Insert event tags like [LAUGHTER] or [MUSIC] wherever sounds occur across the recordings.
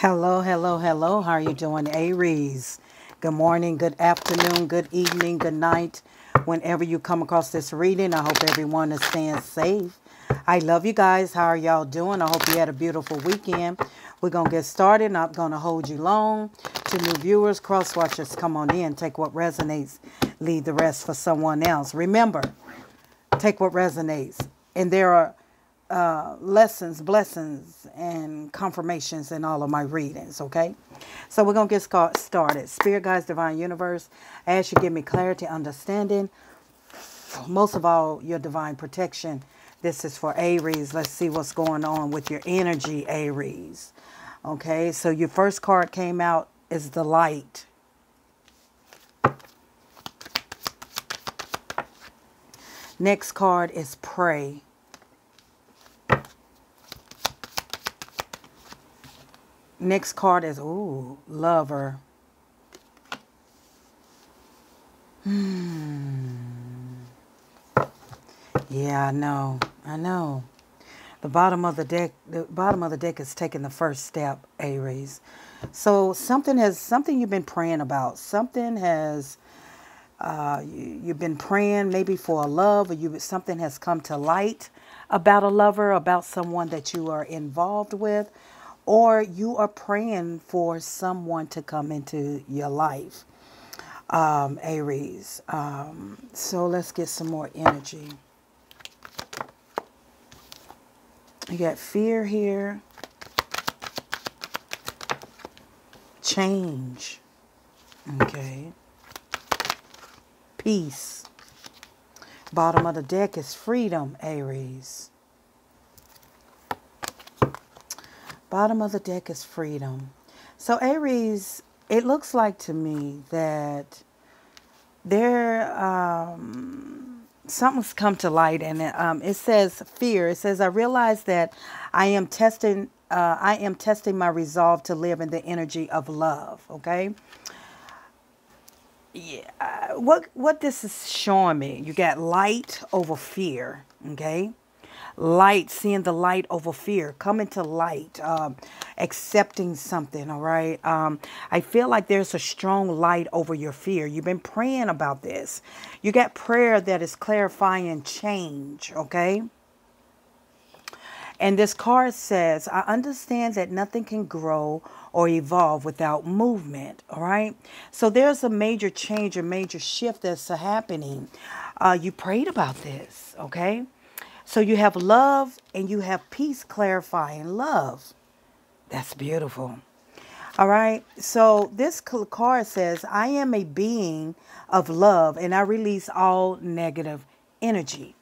Hello, hello, hello. How are you doing, Aries? Good morning, good afternoon, good evening, good night. Whenever you come across this reading, I hope everyone is staying safe. I love you guys. How are y'all doing? I hope you had a beautiful weekend. We're going to get started. Not going to hold you long. To new viewers, cross watchers, come on in. Take what resonates. Leave the rest for someone else. Remember, take what resonates. And there are uh, lessons, blessings, and confirmations in all of my readings, okay? So we're going to get started. Spirit Guides, Divine Universe, I ask you give me clarity, understanding, most of all, your divine protection. This is for Aries. Let's see what's going on with your energy, Aries. Okay, so your first card came out is the light. Next card is pray. Next card is, ooh, lover. Hmm. Yeah, I know. I know. The bottom of the deck, the bottom of the deck is taking the first step, Aries. So something has, something you've been praying about. Something has, uh, you, you've been praying maybe for a love or you, something has come to light about a lover, about someone that you are involved with or you are praying for someone to come into your life, um, Aries. Um, so let's get some more energy. You got fear here. Change. Okay. Peace. Bottom of the deck is freedom, Aries. Bottom of the deck is freedom. So Aries, it looks like to me that there um, something's come to light, and it, um, it says fear. It says I realize that I am testing. Uh, I am testing my resolve to live in the energy of love. Okay. Yeah. What what this is showing me? You got light over fear. Okay light, seeing the light over fear, coming to light, um, accepting something, all right? Um, I feel like there's a strong light over your fear. You've been praying about this. You got prayer that is clarifying change, okay? And this card says, I understand that nothing can grow or evolve without movement. All right. So there's a major change, a major shift that's happening. Uh, you prayed about this. Okay. So you have love and you have peace clarifying love. That's beautiful. All right. So this card says, I am a being of love and I release all negative energy.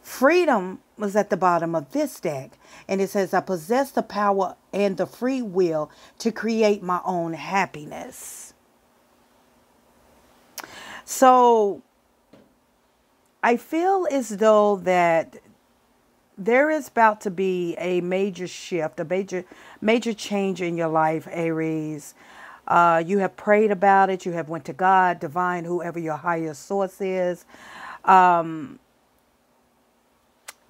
Freedom was at the bottom of this deck. And it says, I possess the power and the free will to create my own happiness. So I feel as though that there is about to be a major shift, a major major change in your life, Aries. Uh, you have prayed about it. You have went to God, divine, whoever your higher source is, um,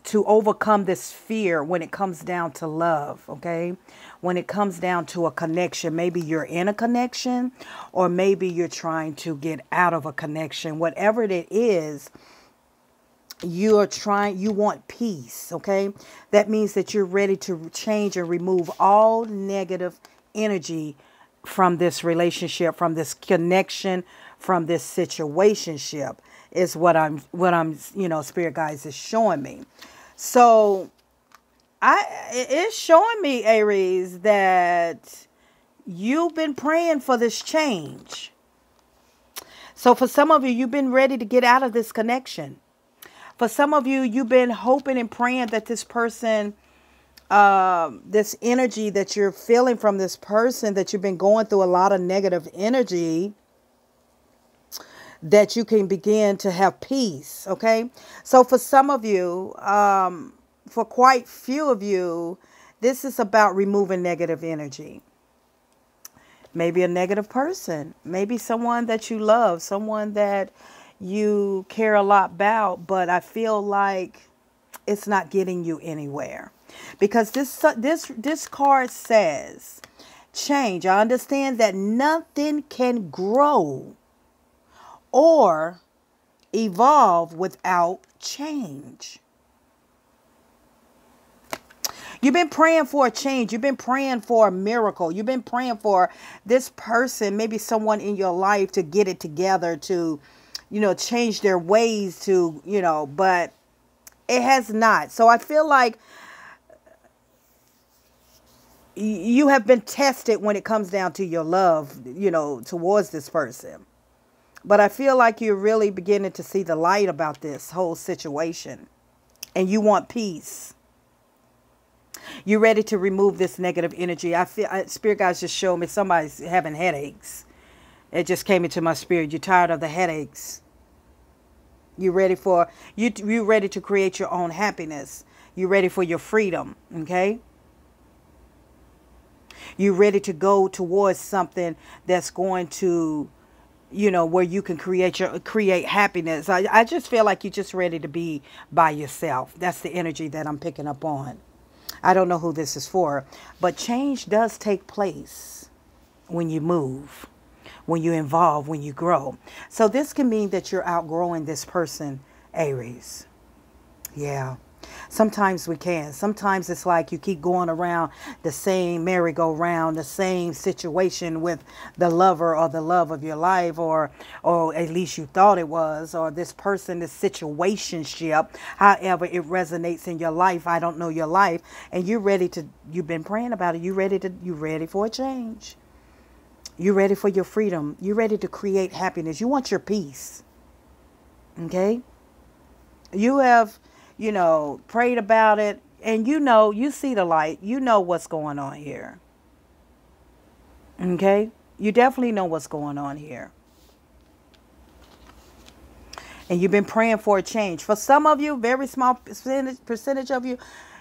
to overcome this fear when it comes down to love. Okay, when it comes down to a connection, maybe you're in a connection, or maybe you're trying to get out of a connection. Whatever it is you are trying you want peace okay? That means that you're ready to change and remove all negative energy from this relationship from this connection from this situationship is what i'm what i'm you know spirit guides is showing me. So i it's showing me aries that you've been praying for this change. So for some of you you've been ready to get out of this connection for some of you, you've been hoping and praying that this person, um, this energy that you're feeling from this person, that you've been going through a lot of negative energy, that you can begin to have peace. Okay. So for some of you, um, for quite few of you, this is about removing negative energy. Maybe a negative person, maybe someone that you love, someone that you care a lot about, but I feel like it's not getting you anywhere. Because this uh, this this card says change. I understand that nothing can grow or evolve without change. You've been praying for a change. You've been praying for a miracle. You've been praying for this person, maybe someone in your life to get it together, to, you know, change their ways to, you know, but it has not. So I feel like you have been tested when it comes down to your love, you know, towards this person. But I feel like you're really beginning to see the light about this whole situation and you want peace. You're ready to remove this negative energy. I feel spirit guys just showed me somebody's having headaches. It just came into my spirit. You're tired of the headaches. You're ready for you. You're ready to create your own happiness. You're ready for your freedom. Okay. You're ready to go towards something that's going to, you know, where you can create your create happiness. I, I just feel like you're just ready to be by yourself. That's the energy that I'm picking up on. I don't know who this is for, but change does take place when you move, when you evolve, when you grow. So this can mean that you're outgrowing this person, Aries. Yeah. Sometimes we can. Sometimes it's like you keep going around the same merry-go-round, the same situation with the lover or the love of your life, or or at least you thought it was, or this person, this situationship. However, it resonates in your life. I don't know your life, and you're ready to. You've been praying about it. You ready to? You ready for a change? You ready for your freedom? You're ready to create happiness? You want your peace. Okay. You have you know, prayed about it, and you know, you see the light. You know what's going on here. Okay? You definitely know what's going on here. And you've been praying for a change. For some of you, very small percentage, percentage of you,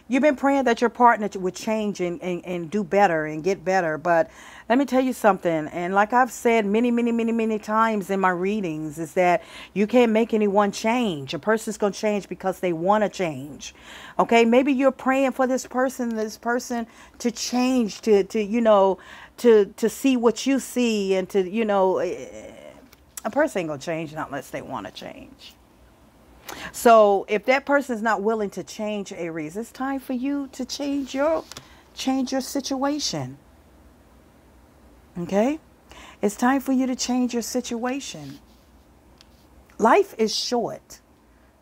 You've been praying that your partner would change and, and, and do better and get better. But let me tell you something. And like I've said many, many, many, many times in my readings, is that you can't make anyone change. A person's going to change because they want to change. Okay. Maybe you're praying for this person, this person to change, to, to you know, to, to see what you see and to, you know, eh, a person ain't to change unless they want to change. So if that person is not willing to change Aries, it's time for you to change your change your situation. Okay? It's time for you to change your situation. Life is short.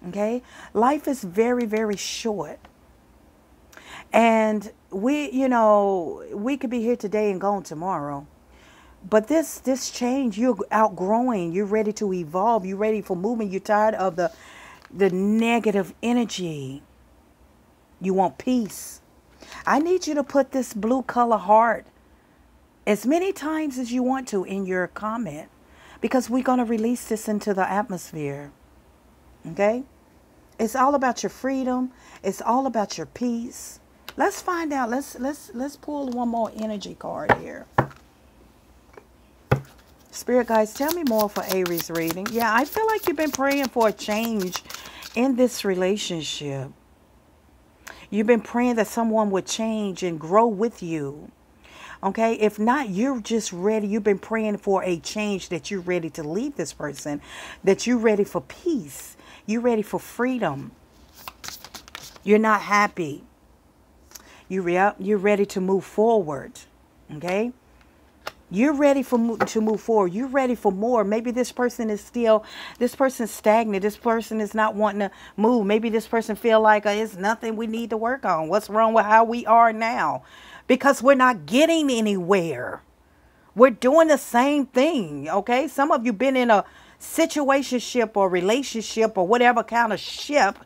Okay? Life is very, very short. And we, you know, we could be here today and gone tomorrow. But this this change, you're outgrowing, you're ready to evolve, you're ready for movement, you're tired of the the negative energy. You want peace. I need you to put this blue color heart as many times as you want to in your comment because we're going to release this into the atmosphere. Okay? It's all about your freedom. It's all about your peace. Let's find out. Let's let's let's pull one more energy card here. Spirit guys, tell me more for Aries reading. Yeah, I feel like you've been praying for a change in this relationship. You've been praying that someone would change and grow with you. Okay, if not, you're just ready. You've been praying for a change that you're ready to leave this person, that you're ready for peace, you're ready for freedom. You're not happy. You're, you're ready to move forward. Okay, you're ready for to move forward. You're ready for more. Maybe this person is still, this person's stagnant. This person is not wanting to move. Maybe this person feel like uh, it's nothing we need to work on. What's wrong with how we are now? Because we're not getting anywhere. We're doing the same thing. Okay. Some of you been in a situationship or relationship or whatever kind of ship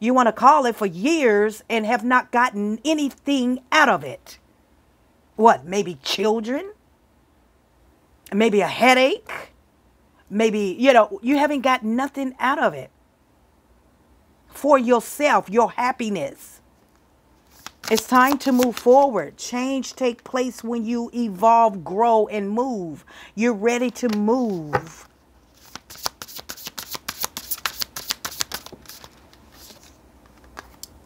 you want to call it for years and have not gotten anything out of it. What? Maybe children? Maybe a headache, maybe, you know, you haven't got nothing out of it for yourself, your happiness. It's time to move forward. Change take place when you evolve, grow, and move. You're ready to move.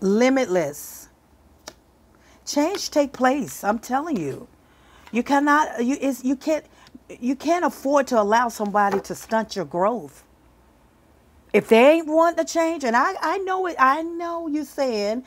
limitless. Change take place. I'm telling you. You cannot you is you can't you can't afford to allow somebody to stunt your growth. If they ain't want to change, and I, I know it, I know you saying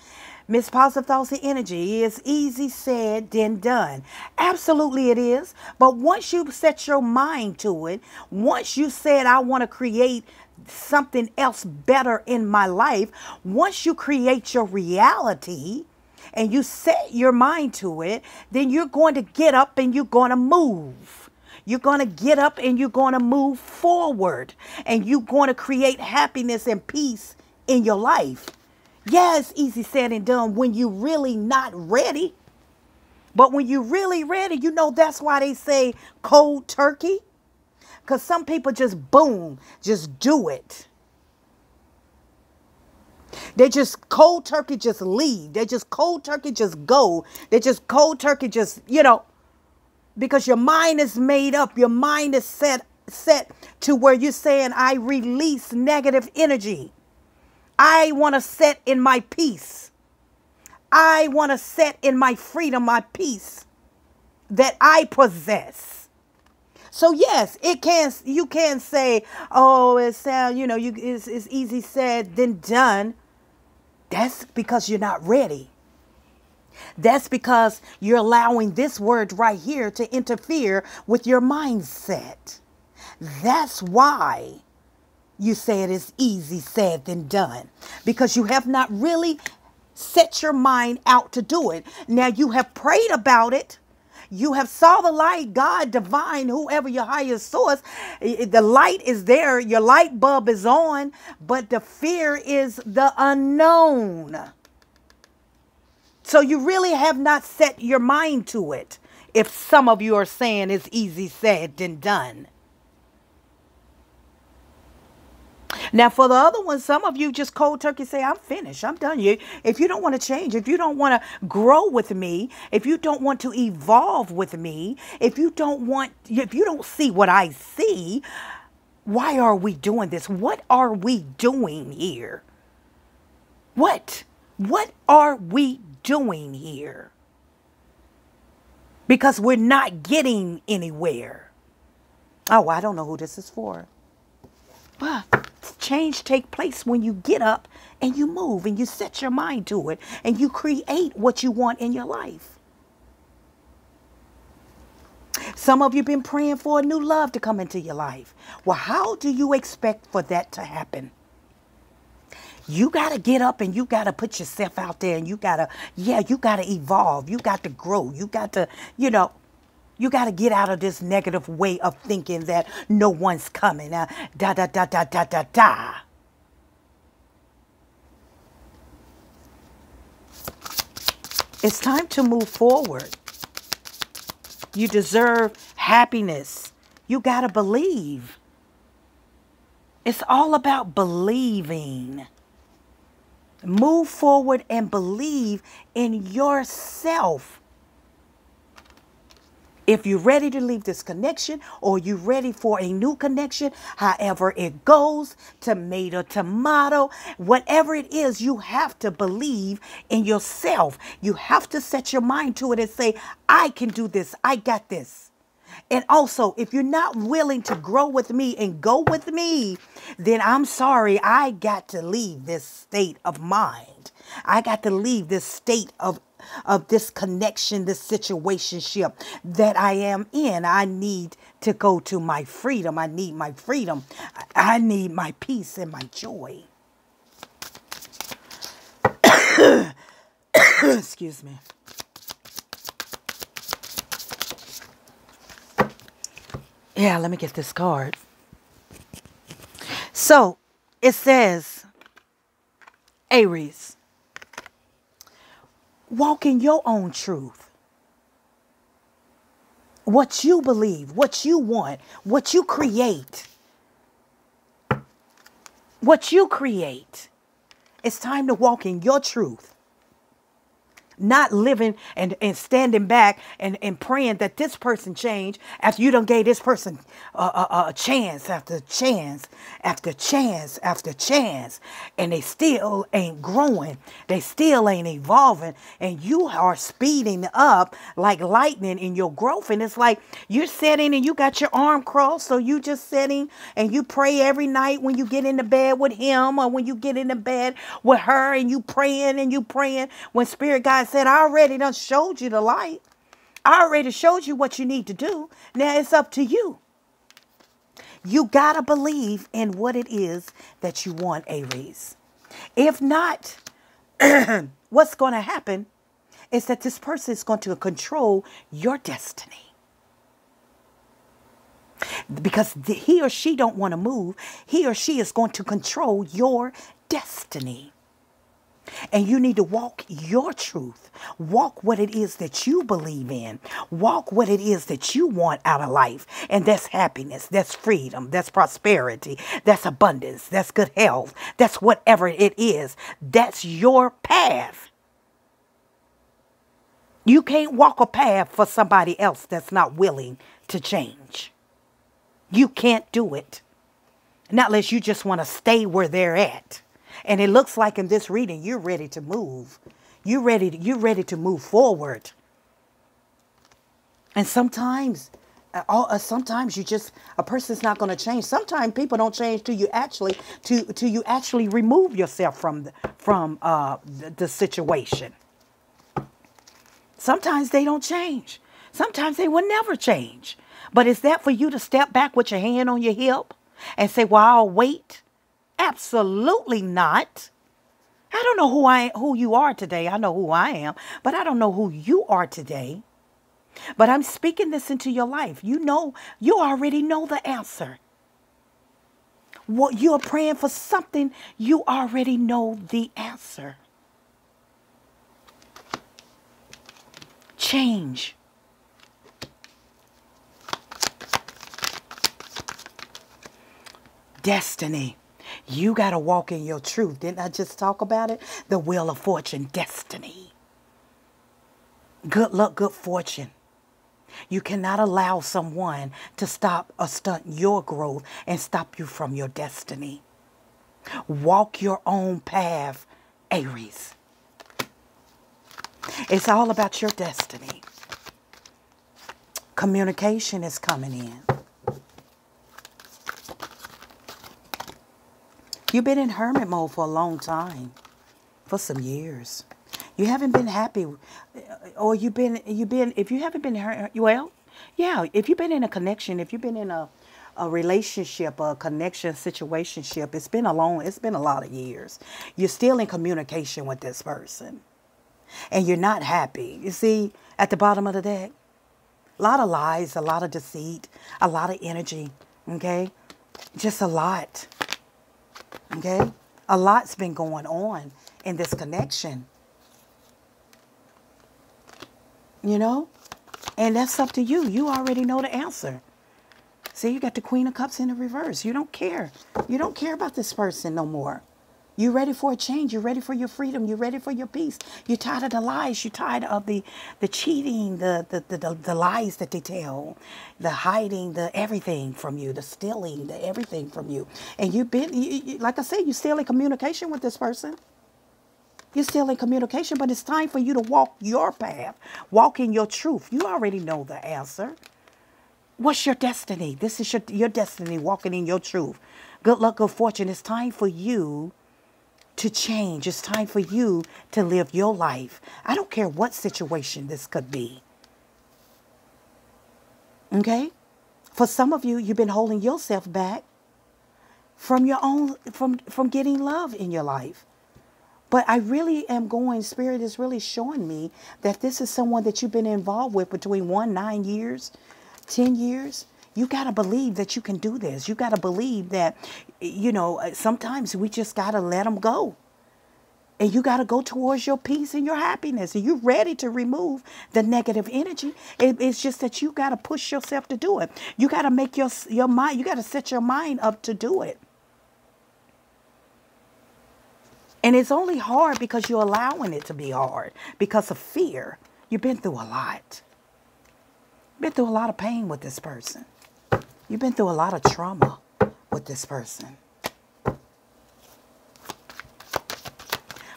Miss Positive Thoughts and Energy is easy said than done. Absolutely it is. But once you set your mind to it, once you said I want to create something else better in my life, once you create your reality and you set your mind to it, then you're going to get up and you're going to move. You're going to get up and you're going to move forward and you're going to create happiness and peace in your life. Yeah, easy said and done when you're really not ready. But when you're really ready, you know that's why they say cold turkey. Because some people just boom, just do it. They just cold turkey just leave. They just cold turkey just go. They just cold turkey just, you know, because your mind is made up. Your mind is set set to where you're saying, I release negative energy. I want to set in my peace. I want to set in my freedom, my peace that I possess. So yes, it can. You can say, "Oh, it sound you know, you it's, it's easy said than done." That's because you're not ready. That's because you're allowing this word right here to interfere with your mindset. That's why you say it is easy said than done because you have not really set your mind out to do it. Now you have prayed about it you have saw the light, God, divine, whoever your highest source. The light is there. Your light bulb is on, but the fear is the unknown. So you really have not set your mind to it. If some of you are saying it's easy said than done. Now, for the other ones, some of you just cold turkey say, I'm finished. I'm done. You, if you don't want to change, if you don't want to grow with me, if you don't want to evolve with me, if you don't want, if you don't see what I see, why are we doing this? What are we doing here? What? What are we doing here? Because we're not getting anywhere. Oh, I don't know who this is for. But change take place when you get up and you move and you set your mind to it and you create what you want in your life. Some of you been praying for a new love to come into your life. Well, how do you expect for that to happen? You got to get up and you got to put yourself out there and you got to, yeah, you got to evolve. You got to grow. You got to, you know, you got to get out of this negative way of thinking that no one's coming. Uh, da da da da da da da. It's time to move forward. You deserve happiness. You got to believe. It's all about believing. Move forward and believe in yourself. If you're ready to leave this connection or you're ready for a new connection, however it goes, tomato, tomato, whatever it is, you have to believe in yourself. You have to set your mind to it and say, I can do this. I got this. And also, if you're not willing to grow with me and go with me, then I'm sorry, I got to leave this state of mind. I got to leave this state of of this connection, this situationship that I am in. I need to go to my freedom. I need my freedom. I need my peace and my joy. [COUGHS] Excuse me. Yeah, let me get this card. So it says, Aries, Walk in your own truth. What you believe, what you want, what you create. What you create. It's time to walk in your truth. Not living and, and standing back and, and praying that this person change after you don't gave this person a, a, a chance after chance after chance after chance. And they still ain't growing. They still ain't evolving. And you are speeding up like lightning in your growth. And it's like you're sitting and you got your arm crossed. So you just sitting and you pray every night when you get into bed with him or when you get into bed with her and you praying and you praying when spirit guide God said, I already done showed you the light. I already showed you what you need to do. Now it's up to you. You got to believe in what it is that you want, Aries. If not, [CLEARS THROAT] what's going to happen is that this person is going to control your destiny. Because he or she don't want to move, he or she is going to control your destiny. And you need to walk your truth. Walk what it is that you believe in. Walk what it is that you want out of life. And that's happiness, that's freedom, that's prosperity, that's abundance, that's good health, that's whatever it is. That's your path. You can't walk a path for somebody else that's not willing to change. You can't do it. Not unless you just want to stay where they're at. And it looks like in this reading, you're ready to move. You're ready to, you're ready to move forward. And sometimes, uh, uh, sometimes you just a person's not going to change. Sometimes people don't change till you actually to till you actually remove yourself from the, from uh, the, the situation. Sometimes they don't change. Sometimes they will never change. But is that for you to step back with your hand on your hip and say, "Well, I'll wait"? Absolutely not. I don't know who I who you are today. I know who I am, but I don't know who you are today. But I'm speaking this into your life. You know, you already know the answer. What you're praying for something, you already know the answer. Change. Destiny. You got to walk in your truth. Didn't I just talk about it? The wheel of fortune, destiny. Good luck, good fortune. You cannot allow someone to stop or stunt your growth and stop you from your destiny. Walk your own path, Aries. It's all about your destiny. Communication is coming in. You've been in hermit mode for a long time, for some years. You haven't been happy, uh, or you've been you've been if you haven't been well, yeah. If you've been in a connection, if you've been in a a relationship, a connection, situationship, it's been a long, it's been a lot of years. You're still in communication with this person, and you're not happy. You see, at the bottom of the deck, a lot of lies, a lot of deceit, a lot of energy. Okay, just a lot. Okay? A lot's been going on in this connection. You know? And that's up to you. You already know the answer. See, you got the Queen of Cups in the reverse. You don't care. You don't care about this person no more. You're ready for a change. You're ready for your freedom. You're ready for your peace. You're tired of the lies. You're tired of the, the cheating, the, the, the, the, lies that they tell, the hiding, the everything from you, the stealing, the everything from you. And you've been, you, you, like I said, you're still in communication with this person. You're still in communication, but it's time for you to walk your path, walk in your truth. You already know the answer. What's your destiny? This is your, your destiny, walking in your truth. Good luck, good fortune. It's time for you to change. It's time for you to live your life. I don't care what situation this could be. Okay? For some of you, you've been holding yourself back from your own from from getting love in your life. But I really am going, Spirit is really showing me that this is someone that you've been involved with between one, nine years, 10 years. You got to believe that you can do this. You got to believe that, you know, uh, sometimes we just got to let them go. And you got to go towards your peace and your happiness. And you're ready to remove the negative energy. It, it's just that you got to push yourself to do it. You got to make your, your mind, you got to set your mind up to do it. And it's only hard because you're allowing it to be hard because of fear. You've been through a lot. Been through a lot of pain with this person. You've been through a lot of trauma with this person.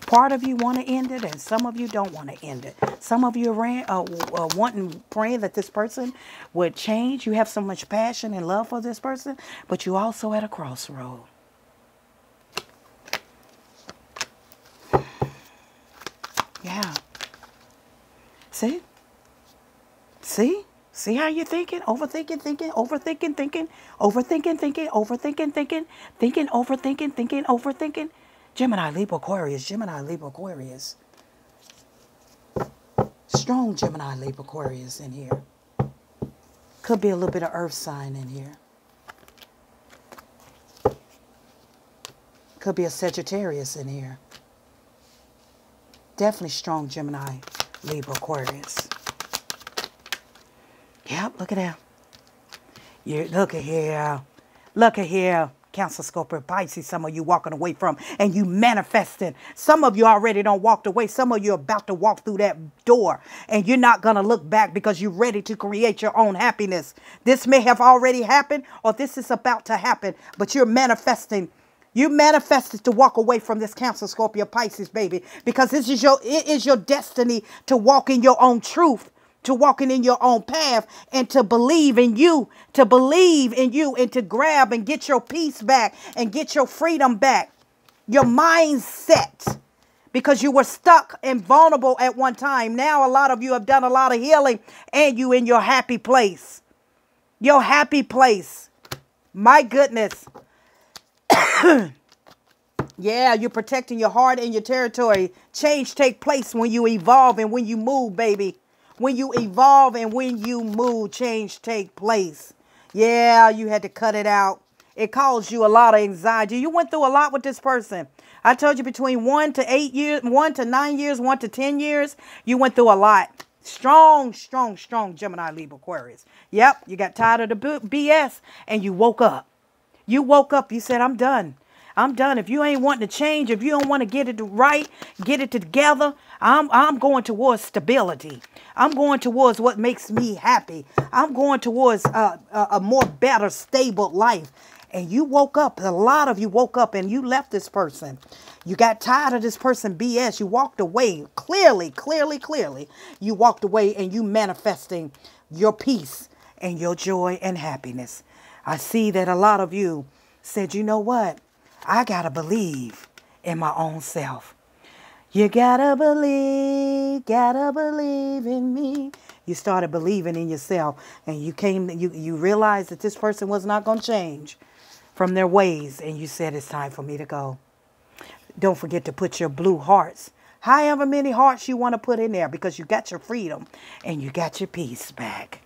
Part of you want to end it, and some of you don't want to end it. Some of you are uh, uh, wanting, praying that this person would change. You have so much passion and love for this person, but you also at a crossroad. Yeah. See? See? See how you're thinking? Overthinking, thinking, overthinking, thinking, overthinking, thinking, overthinking, thinking, thinking, overthinking, thinking, overthinking. Gemini, Libra, Aquarius, Gemini, Libra, Aquarius. Strong Gemini, Libra, Aquarius in here. Could be a little bit of earth sign in here. Could be a Sagittarius in here. Definitely strong Gemini, Libra, Aquarius. Yep, look at that. You look at here. Look at here. Cancer, Scorpio, Pisces, some of you walking away from and you manifesting. Some of you already don't walked away. Some of you are about to walk through that door and you're not going to look back because you're ready to create your own happiness. This may have already happened or this is about to happen, but you're manifesting you manifested to walk away from this Cancer, Scorpio, Pisces, baby, because this is your it is your destiny to walk in your own truth to walking in your own path and to believe in you, to believe in you and to grab and get your peace back and get your freedom back. Your mindset because you were stuck and vulnerable at one time. Now a lot of you have done a lot of healing and you in your happy place. Your happy place. My goodness. [COUGHS] yeah, you're protecting your heart and your territory. Change take place when you evolve and when you move, baby. When you evolve and when you move, change take place. Yeah, you had to cut it out. It caused you a lot of anxiety. You went through a lot with this person. I told you between one to eight years, one to nine years, one to 10 years, you went through a lot. Strong, strong, strong Gemini, Libra, Aquarius. Yep, you got tired of the BS and you woke up. You woke up. You said, I'm done. I'm done. If you ain't wanting to change, if you don't want to get it right, get it together, I'm I'm going towards stability. I'm going towards what makes me happy. I'm going towards a, a, a more better, stable life. And you woke up, a lot of you woke up and you left this person. You got tired of this person BS. You walked away. Clearly, clearly, clearly, you walked away and you manifesting your peace and your joy and happiness. I see that a lot of you said, you know what? I got to believe in my own self. You gotta believe, gotta believe in me. You started believing in yourself and you came, you, you realized that this person was not going to change from their ways. And you said, it's time for me to go. Don't forget to put your blue hearts, however many hearts you want to put in there because you got your freedom and you got your peace back.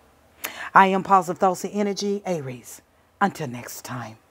I am Positive Thoughts and Energy, Aries. Until next time.